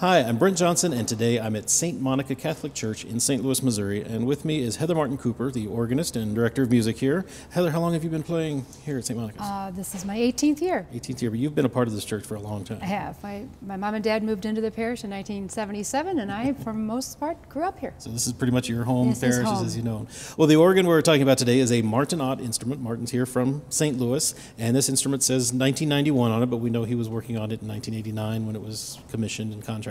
Hi, I'm Brent Johnson, and today I'm at St. Monica Catholic Church in St. Louis, Missouri. And with me is Heather Martin Cooper, the organist and director of music here. Heather, how long have you been playing here at St. Monica's? Uh, this is my 18th year. 18th year, but you've been a part of this church for a long time. I have. I, my mom and dad moved into the parish in 1977, and I, for the most part, grew up here. So this is pretty much your home This parish home. as you know. Well, the organ we're talking about today is a Martin Ott instrument. Martin's here from St. Louis, and this instrument says 1991 on it, but we know he was working on it in 1989 when it was commissioned and contracted.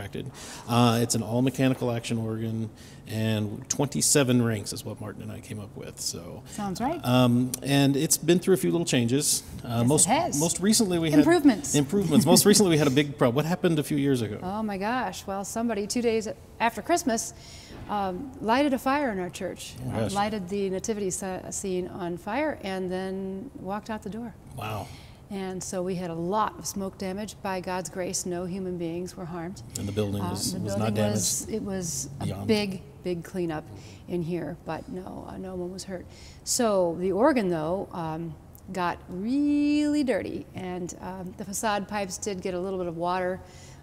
Uh, it's an all mechanical action organ, and 27 ranks is what Martin and I came up with. So. Sounds right. Um, and it's been through a few little changes. Uh, it most has. most recently we had Improvements. Improvements. most recently we had a big problem. What happened a few years ago? oh my gosh. Well, somebody two days after Christmas um, lighted a fire in our church, Oh, uh, lighted the nativity scene on fire, and then walked out the door. Wow. And so we had a lot of smoke damage. By God's grace, no human beings were harmed. And the building Uh, was, the was building not damaged. was it was a big big cleanup in here, but no uh, no one was hurt. So the organ though um, got really dirty, and um, the facade pipes did get a little bit of water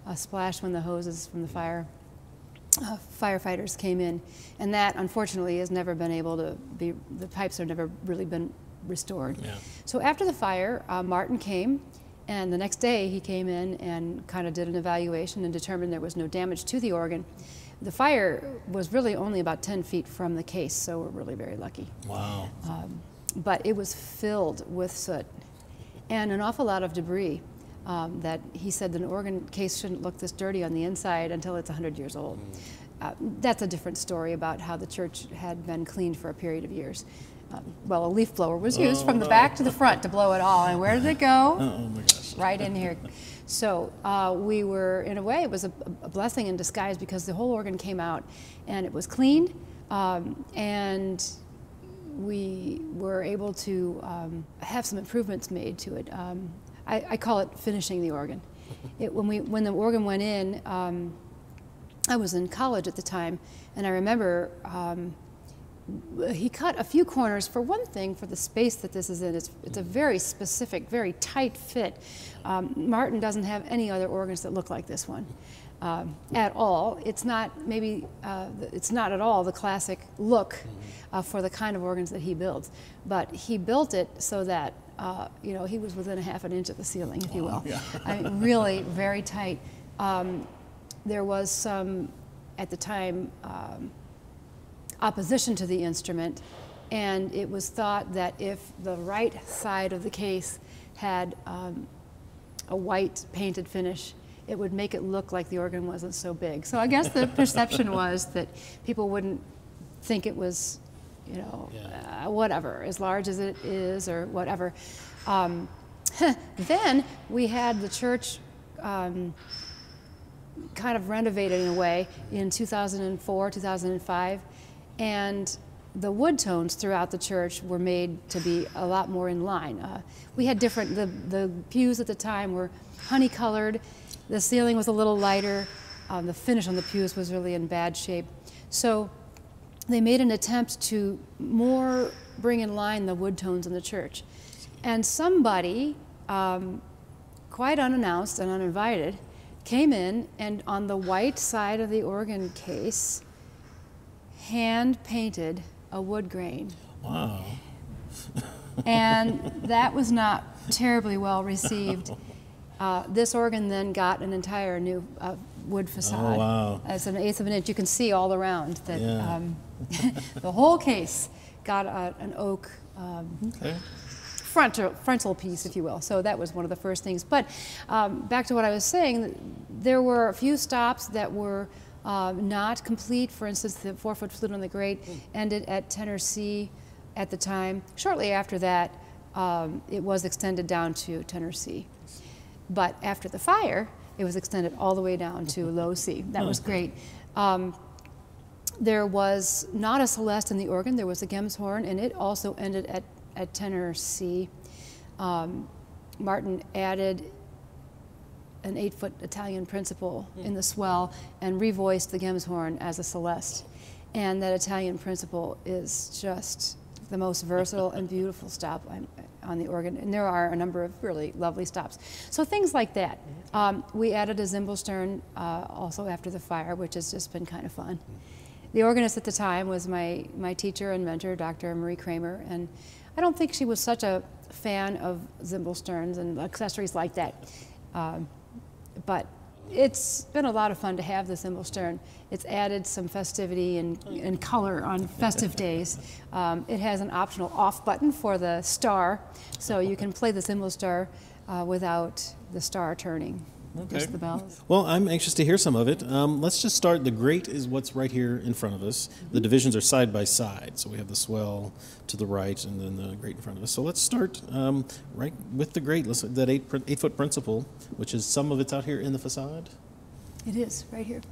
uh, splashed when the hoses from the fire. Uh, firefighters came in, and that unfortunately has never been able to be. The pipes have never really been restored. Yeah. So after the fire, uh, Martin came, and the next day he came in and kind of did an evaluation and determined there was no damage to the organ. The fire was really only about 10 feet from the case, so we're really very lucky. Wow. But it was filled with soot and an awful lot of debris. Um, that he said an organ case shouldn't look this dirty on the inside until it's 100 years old. Uh, that's a different story about how the church had been cleaned for a period of years. Um, well, a leaf blower was used Oh, from the no. back to the front to blow it all. And where did it go? Oh my gosh. right in here. So uh, we were, in a way, it was a, a blessing in disguise because the whole organ came out and it was cleaned, um, and we were able to um, have some improvements made to it. Um, I, I call it finishing the organ. It, when we when the organ went in, um, I was in college at the time, and I remember. He cut a few corners. For one thing for the space that this is in it's, it's a very specific very tight fit. Um, martin doesn't have any other organs that look like this one um, at all. It's not maybe uh, it's not at all the classic look uh, for the kind of organs that he builds. But he built it so that uh, you know he was within a half an inch of the ceiling if you will. Yeah. I mean, really very tight. Um, there was some at the time um, opposition to the instrument, and it was thought that if the right side of the case had um, a white painted finish, it would make it look like the organ wasn't so big. So I guess the perception was that people wouldn't think it was, you know, Yeah. uh, whatever, as large as it is or whatever. Um, then we had the church. Um, kind of renovated in a way in 2004, 2005, and the wood tones throughout the church were made to be a lot more in line. Uh, we had different, the, the pews at the time were honey colored, the ceiling was a little lighter, um, the finish on the pews was really in bad shape. So they made an attempt to more bring in line the wood tones in the church. And somebody, um, quite unannounced and uninvited, came in and on the white side of the organ case, hand painted a wood grain. Wow. And that was not terribly well received. Uh, this organ then got an entire new uh, wood facade. Oh, wow. As an eighth of an inch, you can see all around that Yeah. um, the whole case got a, an oak um, Okay. frontal, frontal piece, if you will. So that was one of the first things. But um, back to what I was saying, there were a few stops that were um, not complete. For instance, the four foot flute on the great ended at tenor C at the time. Shortly after that, um, it was extended down to tenor C. But after the fire, it was extended all the way down to low C. That was great. Um, there was not a celeste in the organ, there was a Gemshorn, and it also ended at, at tenor C. Um, Martin added an eight foot Italian principal in the swell and revoiced the Gemshorn as a celeste. And that Italian principal is just the most versatile and beautiful stop on the organ, and there are a number of really lovely stops. So things like that. Um, we added a Zimbelstern uh, also after the fire, which has just been kind of fun. The organist at the time was my, my teacher and mentor, Dr. Marie Kramer, and I don't think she was such a fan of Zimbelsterns and accessories like that. Um, but it's been a lot of fun to have the Zimbelstern. It's added some festivity and, and color on festive days. Um, it has an optional off button for the star, so you can play the Zimbelstern uh, without the star turning. Okay. The bells. Well, I'm anxious to hear some of it. Um, let's just start. The great is what's right here in front of us. The divisions are side by side, so we have the swell to the right and then the great in front of us. So let's start um, right with the great. Let's that eight eight foot principal, which is some of it's out here in the facade. It is right here.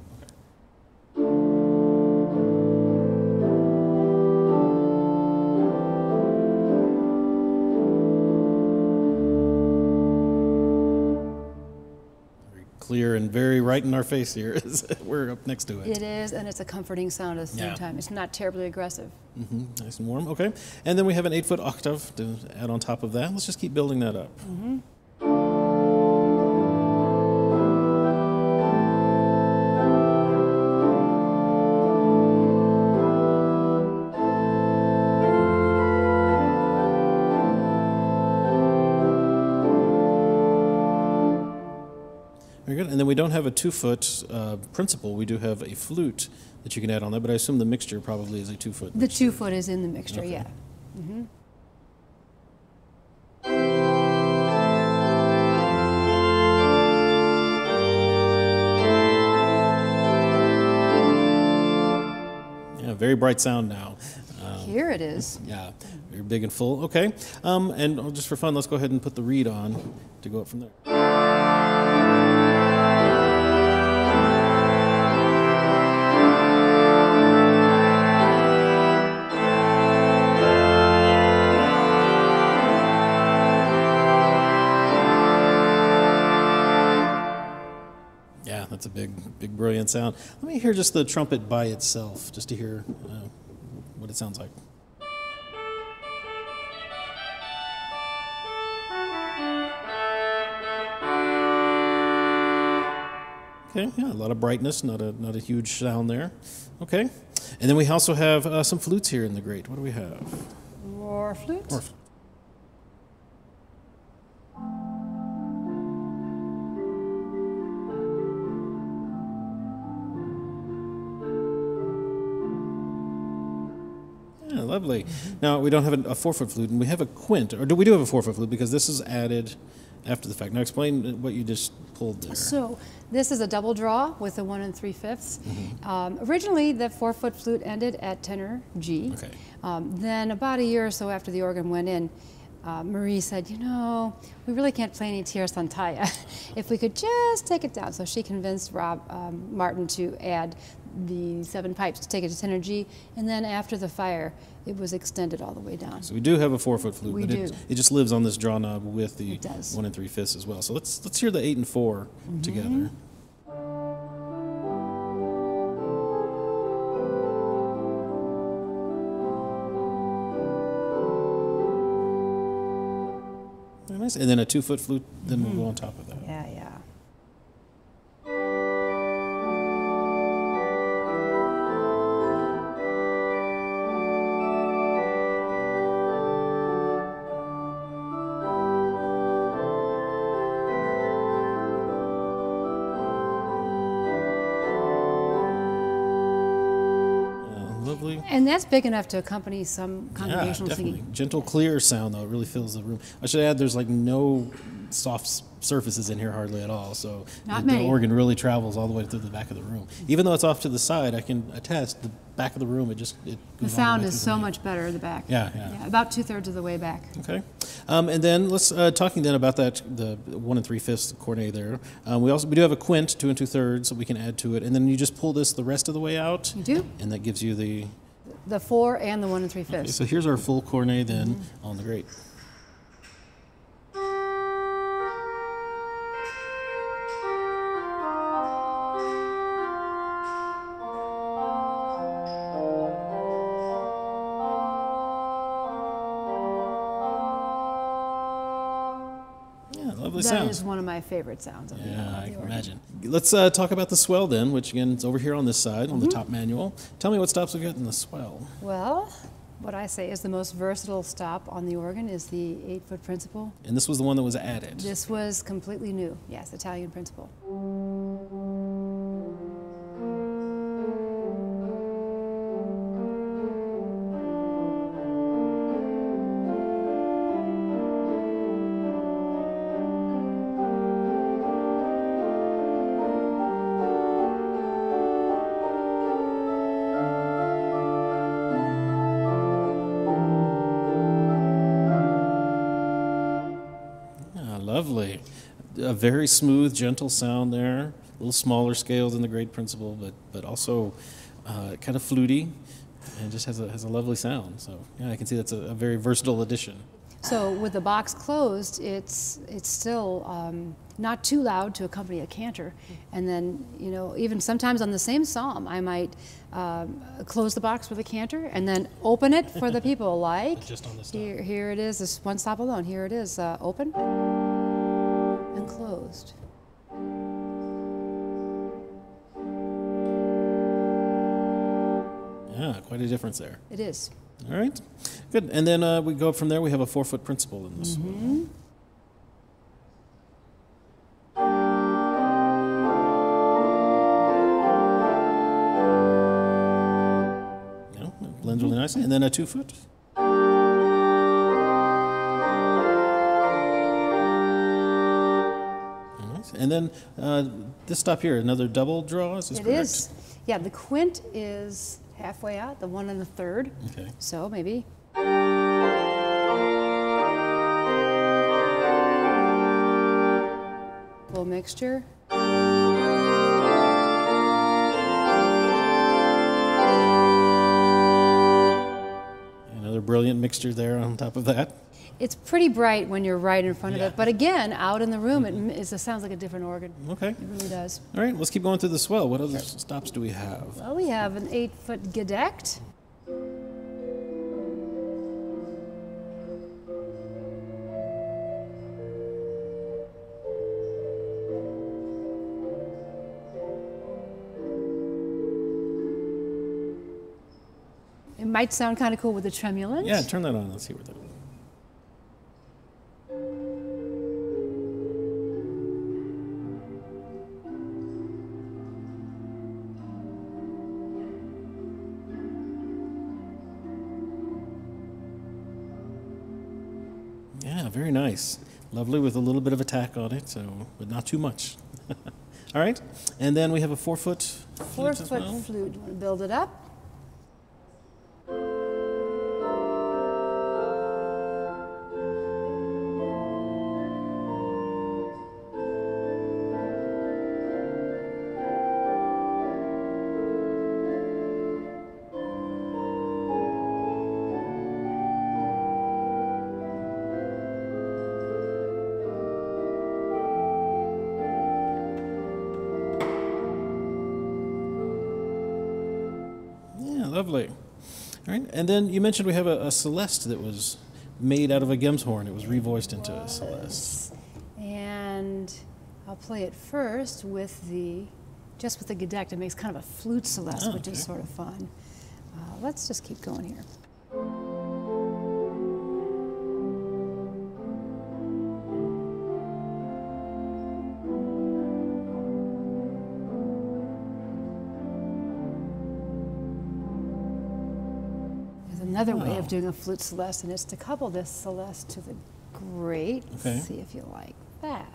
Clear and very right in our face here. We're up next to it. It is, and it's a comforting sound at the same Yeah. time. It's not terribly aggressive. hmm Nice and warm. Okay, and then we have an eight foot octave to add on top of that. Let's just keep building that up. Very good. We don't have a two foot uh, principal. We do have a flute that you can add on that, but I assume the mixture probably is a two foot. The two foot is in the mixture, Okay. yeah. Yeah, very bright sound now. Um, Here it is. yeah, very big and full. Okay. Um, and just for fun, let's go ahead and put the reed on to go up from there. Big, big, brilliant sound. Let me hear just the trumpet by itself, just to hear uh, what it sounds like. Okay, yeah, a lot of brightness, not a not a huge sound there. Okay, and then we also have uh, some flutes here in the great. What do we have? More flutes. Or- Yeah, lovely. Now we don't have a, a four foot flute, and we have a quint, or do we do have a four foot flute because this is added after the fact. Now explain what you just pulled there. So this is a double draw with a one and three fifths. Mm-hmm. Um, originally, the four foot flute ended at tenor G. Okay. Um, then about a year or so after the organ went in, uh, Marie said, you know, we really can't play any Tierce en taille. if we could just take it down. So she convinced Rob um, Martin to add the seven pipes to take it to tenor G. And then after the fire, it was extended all the way down. So we do have a four foot flute, We but It, do. it just lives on this draw knob with the one and three fifths as well. So let's let's hear the eight and 4 Mm-hmm. together. Nice. And then a two foot flute, then we'll go on top of that. That's big enough to accompany some Yeah, congregational definitely. singing. Gentle, clear sound though. It really fills the room. I should add, there's like no soft surfaces in here hardly at all. So Not the, the organ really travels all the way through the back of the room. Even though it's off to the side, I can attest the back of the room. It just it The sound way is so much better at the back. Yeah, yeah. about two thirds of the way back. Okay, um, and then let's uh, talking then about that the one and three fifths cornet there. Um, we also we do have a quint, two and two thirds, that we can add to it, and then you just pull this the rest of the way out, You do and that gives you the. The four and the one and three fifths. So here's our full cornet then Mm-hmm. on the great. Is one of my favorite sounds. Of Yeah, of I the can organ. imagine. Let's uh, talk about the swell then, which again is over here on this side on the Mm-hmm. top manual. Tell me what stops we've got in the swell. Well, what I say is the most versatile stop on the organ is the eight-foot principal. And this was the one that was added. This was completely new. Yes, Italian principal. A very smooth, gentle sound there. A little smaller scale than the great principal, but but also uh, kind of fluty, and just has a has a lovely sound. So yeah, I can see that's a, a very versatile addition. So with the box closed, it's it's still um, not too loud to accompany a cantor, and then you know even sometimes on the same psalm, I might um, close the box with a cantor and then open it for the people like Just on the stop. here here it is this one stop alone here it is uh, open closed. Yeah, quite a difference there. It is. All right, good. And then uh, we go up from there. We have a four foot principal in this. it blends really nicely. And then a two foot. And then uh, this stop here, another double draw. Is this It correct? is. Yeah, the quint is halfway out, the one and the third. Okay. So maybe. Full mixture. Brilliant mixture there on top of that. It's pretty bright when you're right in front Yeah. of it, but again, out in the room, it, mm-hmm. m- it's- it sounds like a different organ. Okay. It really does. All right, let's keep going through the swell. What other stops do we have? Well, we have an eight foot gedeckt. Might sound kind of cool with the tremulant. Yeah, turn that on. Let's see what that. Yeah, very nice. Lovely with a little bit of attack on it, so but not too much. All right, and then we have a four foot. Four flute foot well. flute. Want to build it up? Lovely. All right, and then you mentioned we have a, a Celeste that was made out of a Gemshorn. It was revoiced into a Celeste. And I'll play it first with the, just with the gedeckt. It makes kind of a flute celeste, Oh, which is sort of fun. Uh, let's just keep going here. Another way of doing a flute celeste, and it's to couple this celeste to the great. Okay. see if you like that.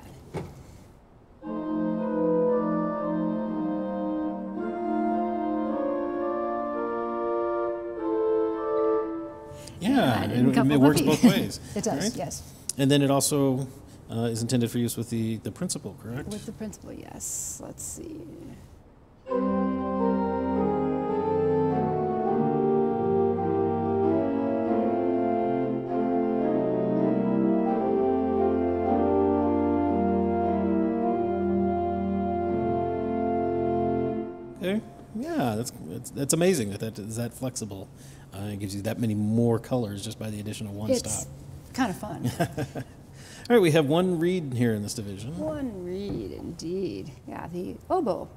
Yeah, it- it works both ways. It does, right? yes. And then it also uh, is intended for use with the, the principal, correct? With the principal, yes. Let's see. Okay. Yeah, that's that's, that's amazing that that is that flexible. Uh, it gives you that many more colors just by the addition of one It's stop. kind of fun. All right, we have one reed here in this division. One reed, indeed. Yeah, the oboe.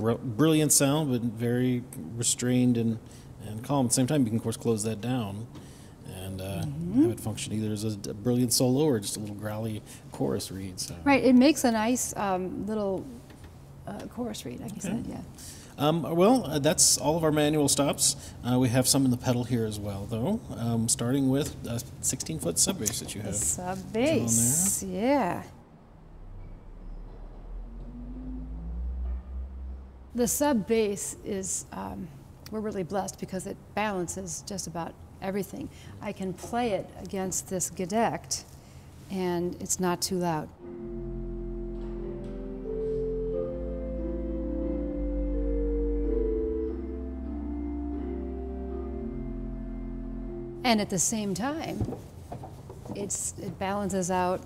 Br- brilliant sound, but very restrained and, and calm. At the same time, you can, of course, close that down and uh, have it function either as a, a brilliant solo or just a little growly chorus reed. So. Right, it makes a nice um, little uh, chorus reed, like you said, yeah. Um, well, uh, that's all of our manual stops. Uh, we have some in the pedal here as well, though. Um, starting with a 16 foot sub bass that you have. sub bass, yeah. The sub bass is, um, we're really blessed because it balances just about everything. I can play it against this Gedeckt and it's not too loud. And at the same time, it's, it balances out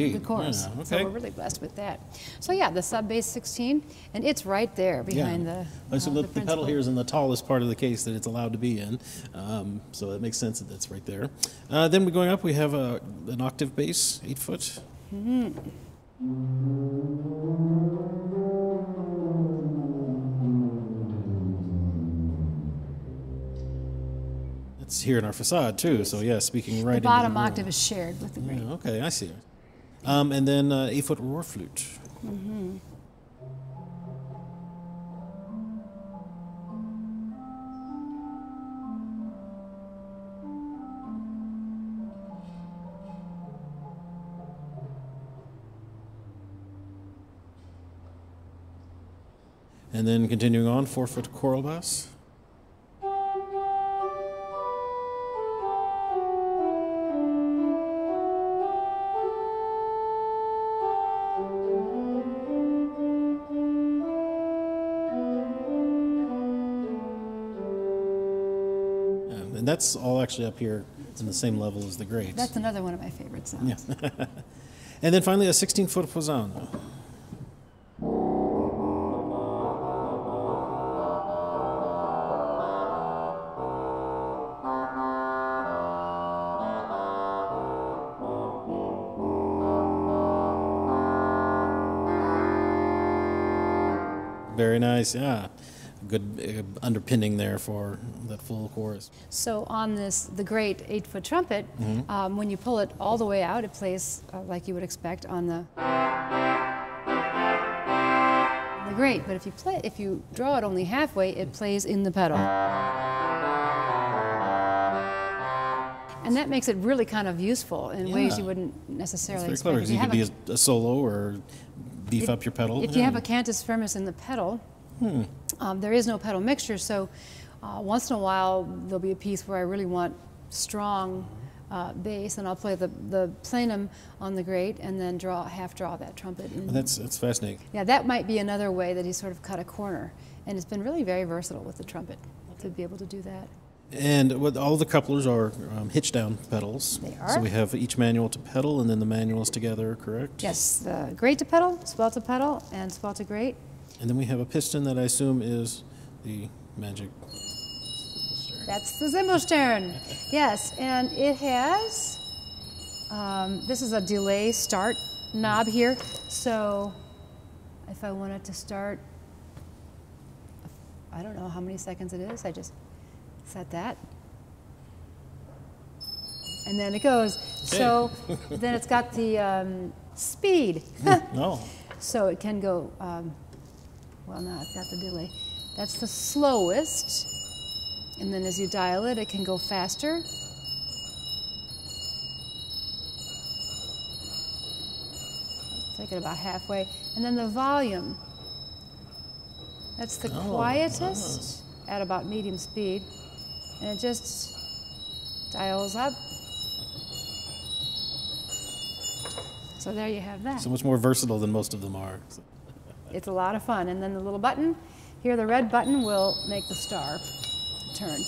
Indeed. the chorus. Yeah, So we're really blessed with that. So yeah, the sub bass 16, and it's right there behind yeah. the. Uh, so the, the the pedal here is in the tallest part of the case that it's allowed to be in, um, so it makes sense that that's right there. Uh, then we're going up. We have a, an octave bass, eight foot. Mm It's here in our facade too. So yeah, speaking right The into bottom the octave is shared with the. Yeah, okay, I see. Um, and then uh, eight foot rohr flute. And then continuing on, four foot choral bass. And that's all actually up here in the same level as the great. That's another one of my favorite sounds. And then finally a 16 foot posaune. Very nice, yeah. Good uh, underpinning there for that full chorus. So on this, the great eight-foot trumpet, Mm-hmm. um, when you pull it all the way out, it plays uh, like you would expect on the the great. But if you play, if you draw it only halfway, it plays in the pedal. And that makes it really kind of useful in ways you wouldn't necessarily It's very expect. Because you have could a- be a, a solo or beef up your pedal. If you have a cantus firmus in the pedal, Hmm. Um, there is no pedal mixture, so uh, once in a while there'll be a piece where I really want strong uh, bass, and I'll play the, the plenum on the great and then draw half draw that trumpet. And That's that's fascinating. yeah, that might be another way that he sort of cut a corner, and it's been really very versatile with the trumpet to be able to do that. And what all the couplers are um, hitch down pedals. They are. So we have each manual to pedal, and then the manuals together, correct? Yes, the great to pedal, swell to pedal, and swell to great. And then we have a piston that I assume is the magic. That's the Zimbelstern. Yes, and it has, um, this is a delay start knob here. So if I wanted to start, I don't know how many seconds it is. I just set that. And then it goes. So then it's got the um, speed. No. So it can go, um, well, no, I've got the delay. That's the slowest. And then as you dial it, it can go faster. Take it about halfway. And then the volume. That's the Oh, quietest at about medium speed. And it just dials up. So there you have that. So much more versatile than most of them are. It's a lot of fun. And then the little button, here the red button will make the star turn.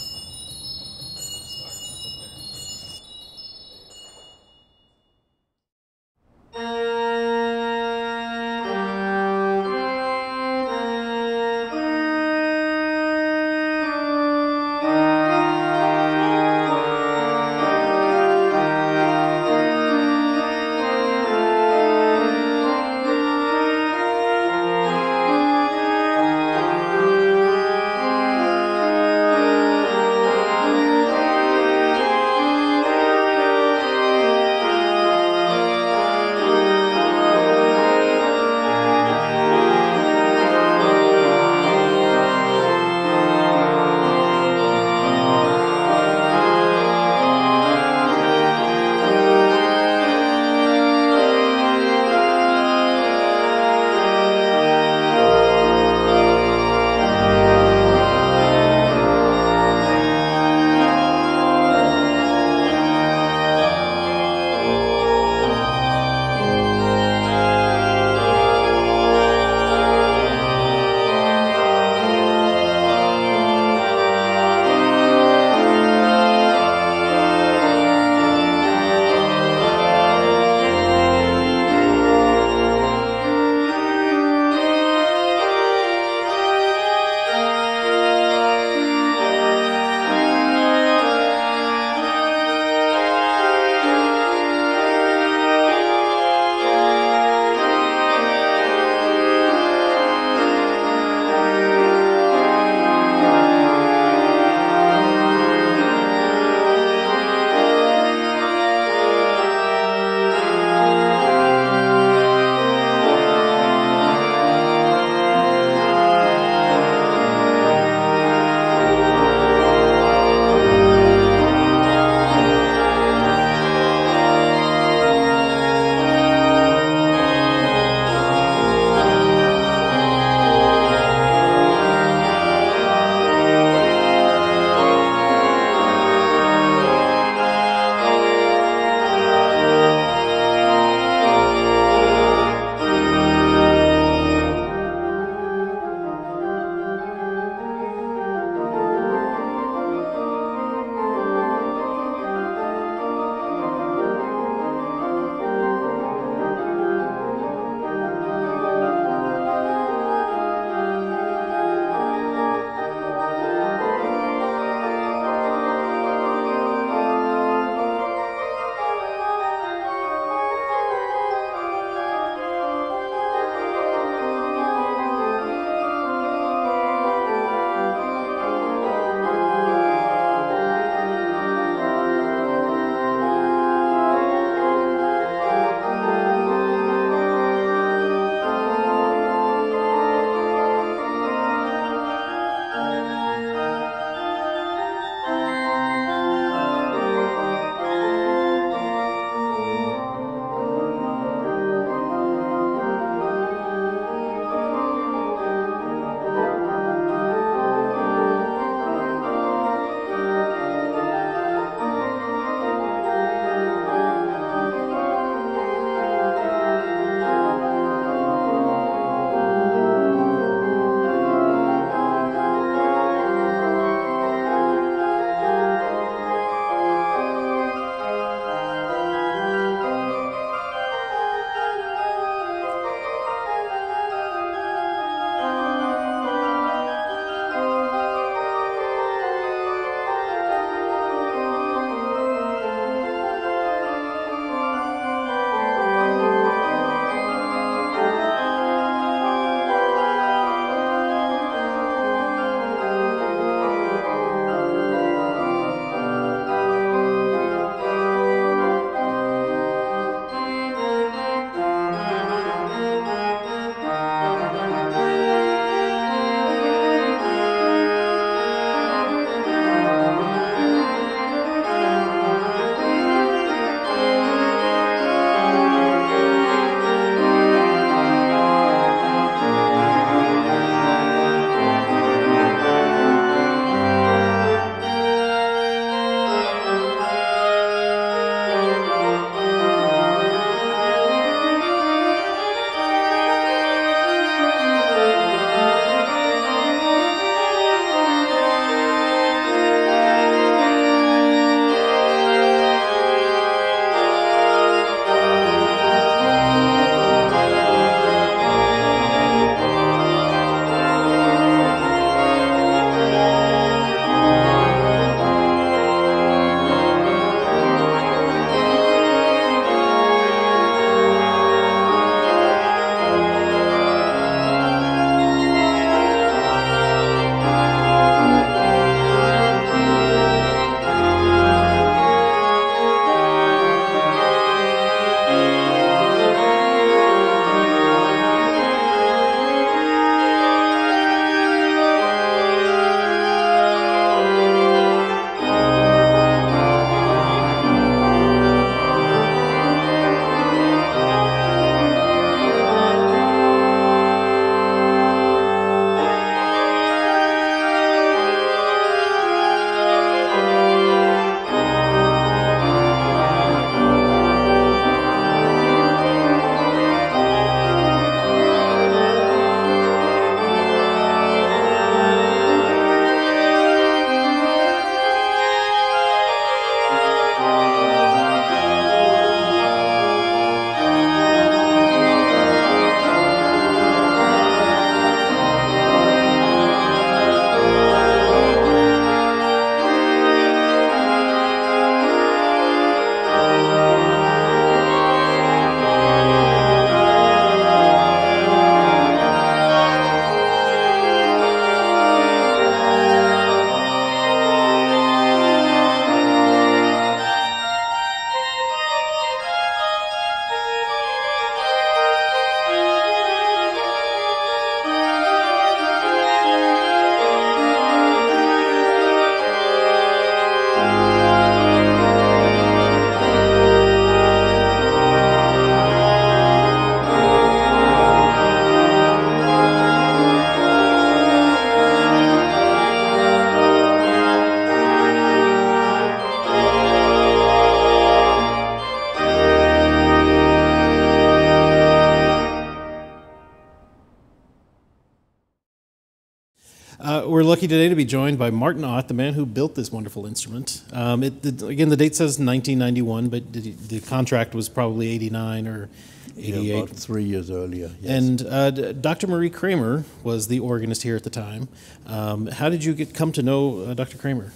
Lucky today to be joined by Martin Ott, the man who built this wonderful instrument. Um, it, again, the date says 1991, but the, the contract was probably 89 or 88. Yeah, about three years earlier. Yes. And uh, Dr. Marie Kramer was the organist here at the time. Um, how did you get come to know uh, Dr. Kramer?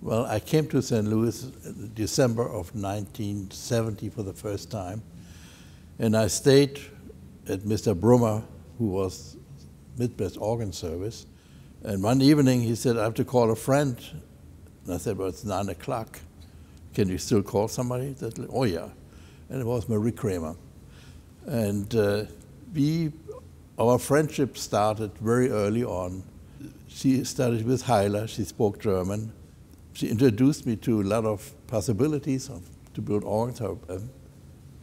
well, I came to St. Louis in December of 1970 for the first time, and I stayed at Mr. Brummer, who was Midwest Organ Service. And one evening he said, I have to call a friend. And I said, Well, it's nine o'clock. Can you still call somebody? Oh, yeah. And it was Marie Kramer. And uh, we, our friendship started very early on. She started with Heiller, she spoke German. She introduced me to a lot of possibilities of, to build organs. Um,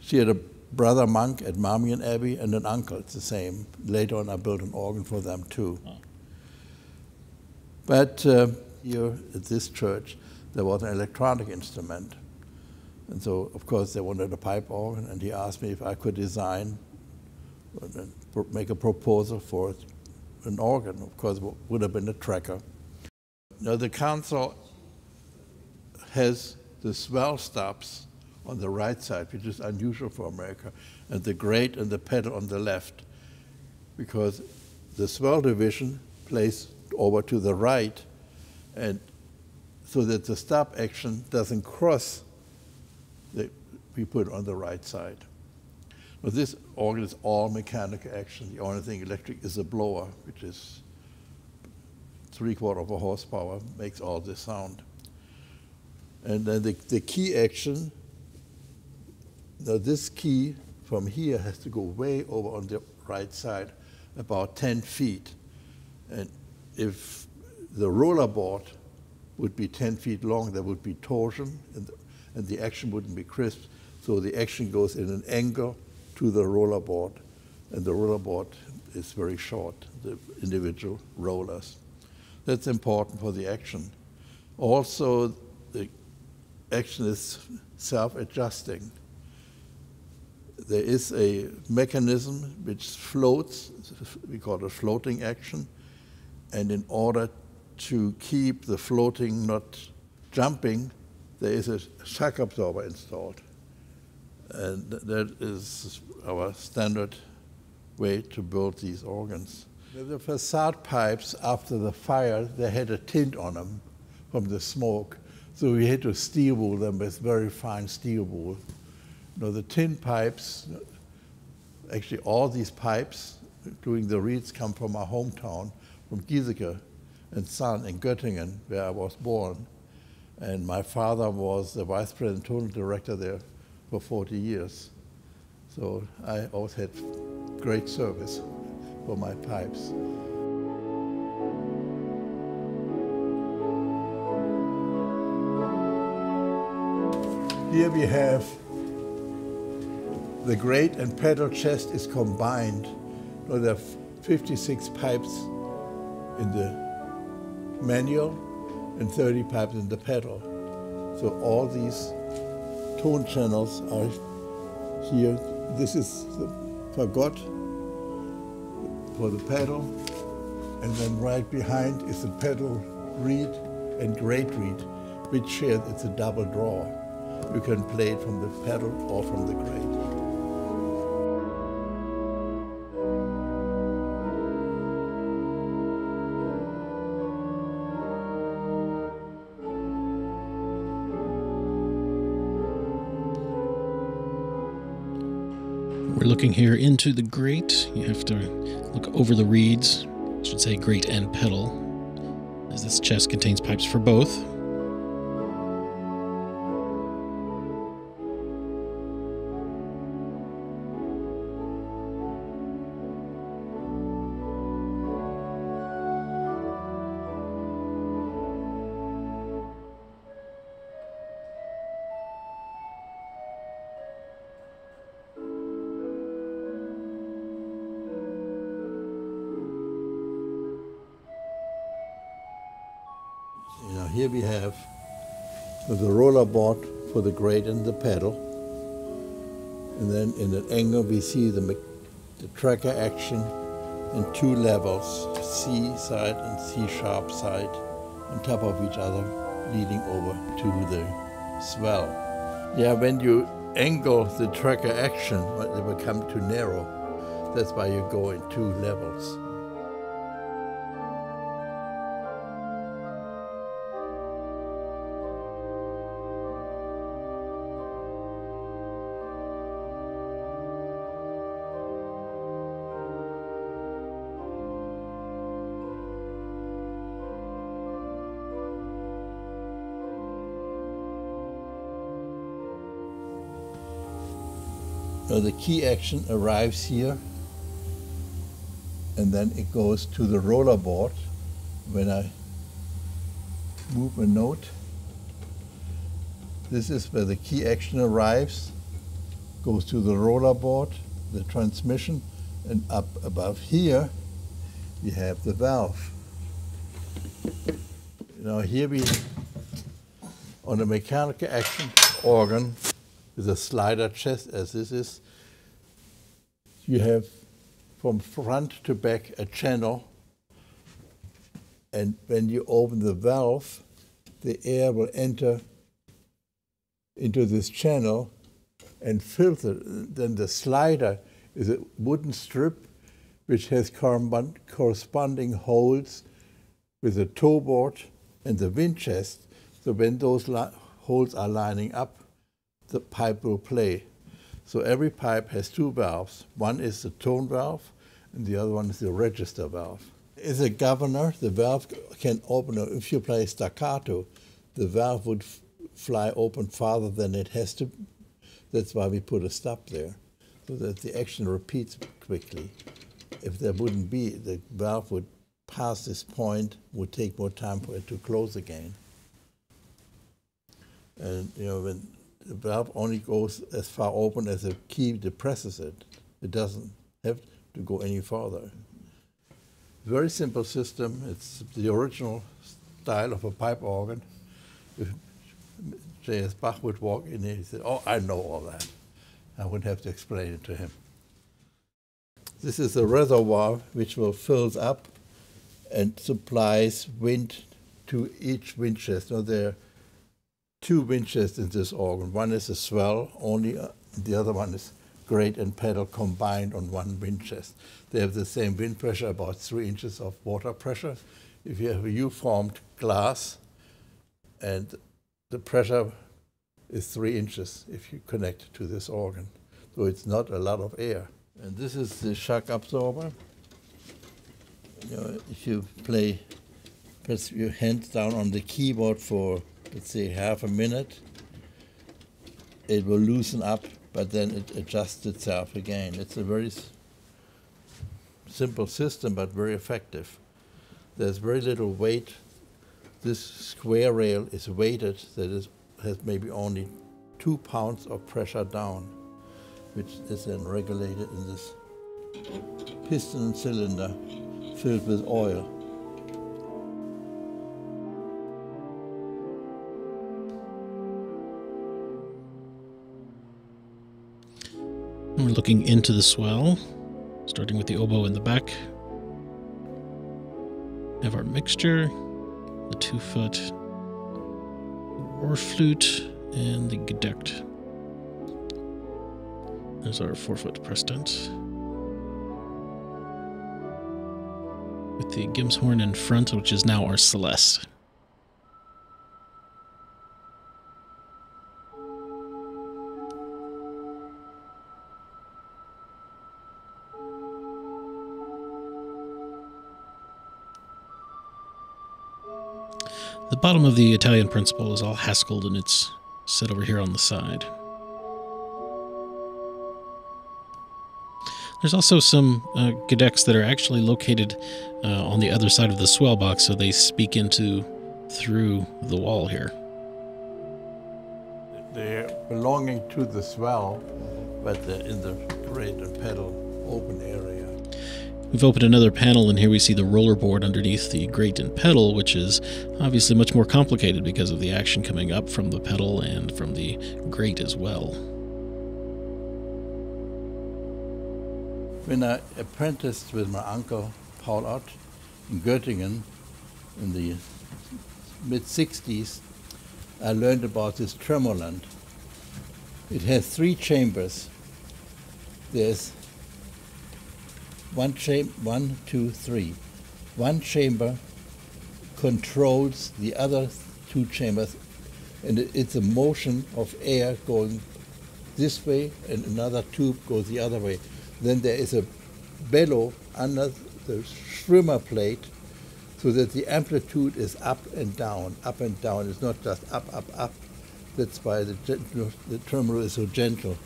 she had a brother monk at Marmion Abbey and an uncle, it's the same. Later on, I built an organ for them too. But uh, here at this church, there was an electronic instrument. And so, of course, they wanted a pipe organ, and he asked me if I could design, make a proposal for an organ. Of course, would have been a tracker. Now, the console has the swell stops on the right side, which is unusual for America, and the great and the pedal on the left, because the swell division plays over to the right, and so that the stop action doesn't cross the, we put on the right side. But this organ is all mechanical action. The only thing electric is a blower, which is three quarter of a horsepower, makes all this sound. And then the, the key action, now this key from here has to go way over on the right side, about 10 feet. And if the roller board would be 10 feet long, there would be torsion, and the, and the action wouldn't be crisp. So the action goes in an angle to the roller board, and the roller board is very short, the individual rollers. That's important for the action. Also, the action is self-adjusting. There is a mechanism which floats, we call it a floating action, and in order to keep the floating not jumping, there is a shock absorber installed. And that is our standard way to build these organs. The facade pipes, after the fire, they had a tint on them from the smoke. So we had to steel wool them with very fine steel wool. Know, the tin pipes, actually all these pipes, including the reeds, come from my hometown, from Giesecke and Son in Göttingen, where I was born. And my father was the vice president director there for 40 years. So I always had great service for my pipes. Here we have the great and pedal chest is combined. So there are 56 pipes in the manual and 30 pipes in the pedal. So all these tone channels are here. This is the fagot for the pedal, and then right behind is the pedal reed and great reed, which shares it's a double draw. You can play it from the pedal or from the great. Looking here into the great. You have to look over the reeds. I should say great and pedal, as this chest contains pipes for both. Here we have the roller board for the great and the pedal. And then in an angle we see the, the tracker action in two levels, C side and C sharp side, on top of each other, leading over to the swell. Yeah, when you angle the tracker action, it will become too narrow. That's why you go in two levels. The key action arrives here and then it goes to the roller board when I move a note. This is where the key action arrives, goes to the roller board, the transmission, and up above here we have the valve. Now here we, on a mechanical action organ, with a slider chest as this is, you have from front to back a channel and when you open the valve, the air will enter into this channel and filter. Then the slider is a wooden strip which has corresponding holes with the toe board and the wind chest. So when those holes are lining up, the pipe will play. So every pipe has two valves. One is the tone valve, and the other one is the register valve. As a governor, the valve can open. If you play staccato, the valve would fly open farther than it has to. That's why we put a stop there, so that the action repeats quickly. If there wouldn't be, the valve would pass this point, would take more time for it to close again. And you know when the valve only goes as far open as the key depresses it. It doesn't have to go any farther. Very simple system. It's the original style of a pipe organ. J.S. Bach would walk in here, he said, oh, I know all that. I wouldn't have to explain it to him. This is a reservoir which will fills up and supplies wind to each wind chest. Now there two winches in this organ. One is a swell only, uh, the other one is great and pedal combined on one wind chest. They have the same wind pressure, about three inches of water pressure. If you have a U-formed glass and the pressure is three inches if you connect to this organ. So it's not a lot of air. And this is the shock absorber. You know, if you play, press your hand down on the keyboard for let's say half a minute, it will loosen up, but then it adjusts itself again. It's a very simple system, but very effective. There's very little weight. This square rail is weighted, that is, has maybe only two pounds of pressure down, which is then regulated in this piston cylinder filled with oil. We're looking into the swell, starting with the oboe in the back. We have our mixture, the two foot wald flute, and the gedeckt. There's our four foot prestant. With the Gemshorn in front, which is now our Celeste. The bottom of the Italian principal is all Haskelled and it's set over here on the side. There's also some uh, that are actually located uh, on the other side of the swell box, so they speak into through the wall here. They're belonging to the swell, but they're in the great and pedal open area. We've opened another panel and here we see the roller board underneath the great and pedal, which is obviously much more complicated because of the action coming up from the pedal and from the great as well. When I apprenticed with my uncle Paul Ott in Göttingen in the mid 60s, I learned about this tremolant. It has three chambers. There's one chamber, one, two, three. One chamber controls the other two chambers, and it's a motion of air going this way, and another tube goes the other way. Then there is a bellow under the streamer plate so that the amplitude is up and down, up and down. It's not just up, up, up. That's why the, the tremolo is so gentle.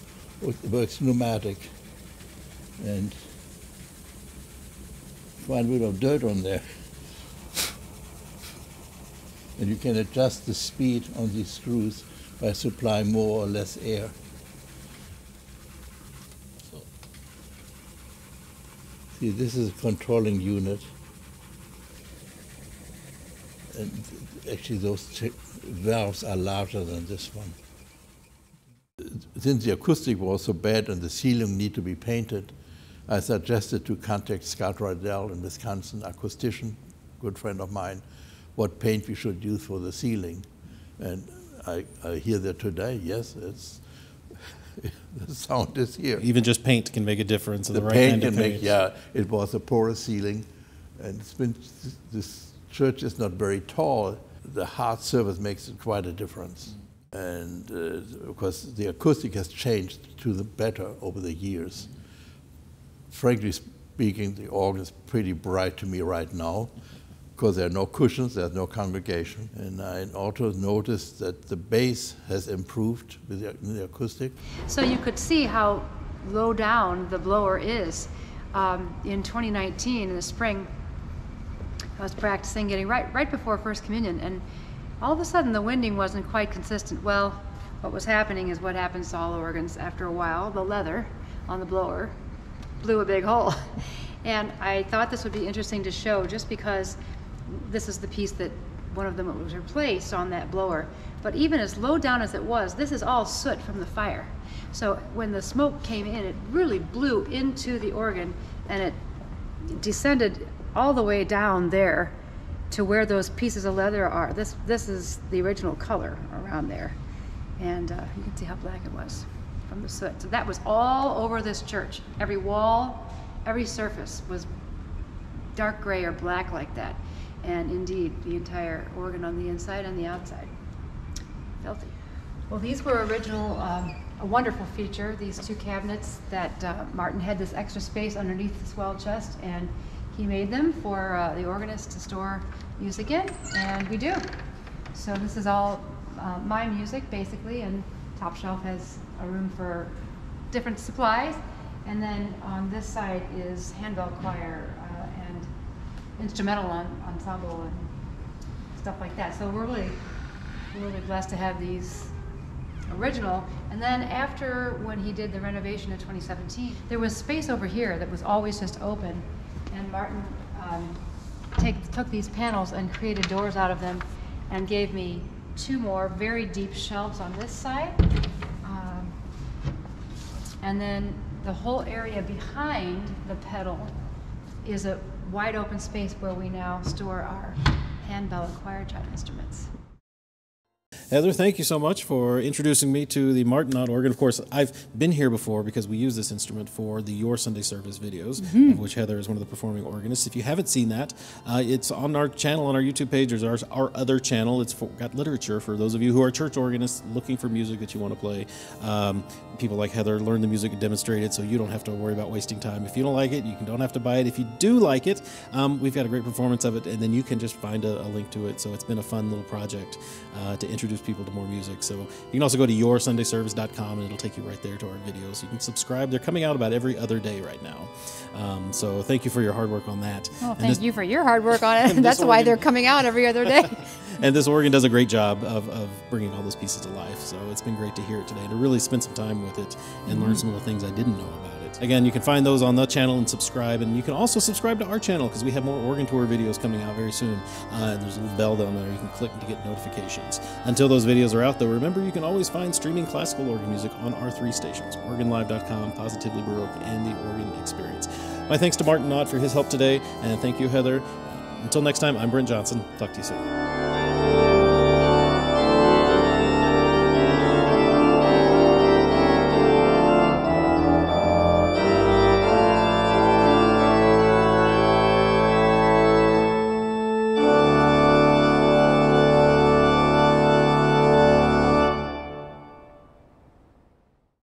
It works pneumatic. And find a bit of dirt on there. And you can adjust the speed on these screws by supplying more or less air. So. See, this is a controlling unit. And actually, those valves are larger than this one. Since the acoustic was so bad and the ceiling need to be painted, I suggested to contact Scott Riedel in Wisconsin, acoustician, good friend of mine, what paint we should use for the ceiling. And I, I hear that today, yes, it's the sound is here. Even just paint can make a difference. The, the right paint can make, yeah. It was a porous ceiling, and it's been this church is not very tall. The hard surface makes quite a difference, and uh, of course the acoustic has changed to the better over the years. Frankly speaking, the organ is pretty bright to me right now because there are no cushions, there's no congregation. And I also noticed that the bass has improved with the, the acoustic. So you could see how low down the blower is. Um, in 2019, in the spring, I was practicing getting right, right before First Communion, and all of a sudden the winding wasn't quite consistent. Well, what was happening is what happens to all organs after a while. The leather on the blower blew a big hole. And I thought this would be interesting to show just because this is the piece that one of them was replaced on that blower. But even as low down as it was, this is all soot from the fire. So when the smoke came in, it really blew into the organ and it descended all the way down there to where those pieces of leather are. This, this is the original color around there. And uh, you can see how black it was from the soot. So that was all over this church. Every wall, every surface was dark gray or black like that and indeed the entire organ on the inside and the outside. Filthy. Well, these were original, um, a wonderful feature, these two cabinets that uh, Martin had this extra space underneath the swell chest and he made them for uh, the organist to store music in, and we do. So this is all uh, my music basically, and top shelf has a room for different supplies. And then on this side is handbell choir and instrumental on, ensemble and stuff like that. So we're really, really blessed to have these original. And then after when he did the renovation in 2017, there was space over here that was always just open. And Martin um, take, took these panels and created doors out of them and gave me two more very deep shelves on this side. Um, and then the whole area behind the pedal is a wide open space where we now store our handbell and choir chime instruments. Heather, thank you so much for introducing me to the Martin Ott organ. Of course, I've been here before because we use this instrument for the Your Sunday Service videos, mm-hmm. of which Heather is one of the performing organists. If you haven't seen that, uh, it's on our channel, on our YouTube page. There's our, our other channel. It's for, got literature for those of you who are church organists looking for music that you want to play. Um, people like Heather learn the music and demonstrate it, so you don't have to worry about wasting time. If you don't like it, you don't have to buy it. If you do like it, um, we've got a great performance of it, and then you can just find a, a link to it. So it's been a fun little project uh, to introduce people to more music. So you can also go to yoursundayservice.com and it'll take you right there to our videos. You can subscribe. They're coming out about every other day right now. Um, so thank you for your hard work on that. Well, thank this, you for your hard work on it. That's organ, why they're coming out every other day. and this organ does a great job of, of bringing all those pieces to life. So it's been great to hear it today, to really spend some time with it and mm-hmm. learn some of the things I didn't know about Again, you can find those on the channel and subscribe, and you can also subscribe to our channel because we have more organ tour videos coming out very soon. Uh, there's a little bell down there you can click to get notifications. Until those videos are out, though, remember you can always find streaming classical organ music on our three stations organlive.com, Positively Baroque, and the Organ Experience. My thanks to Martin Ott for his help today, and thank you, Heather. Until next time, I'm Brent Johnson. Talk to you soon.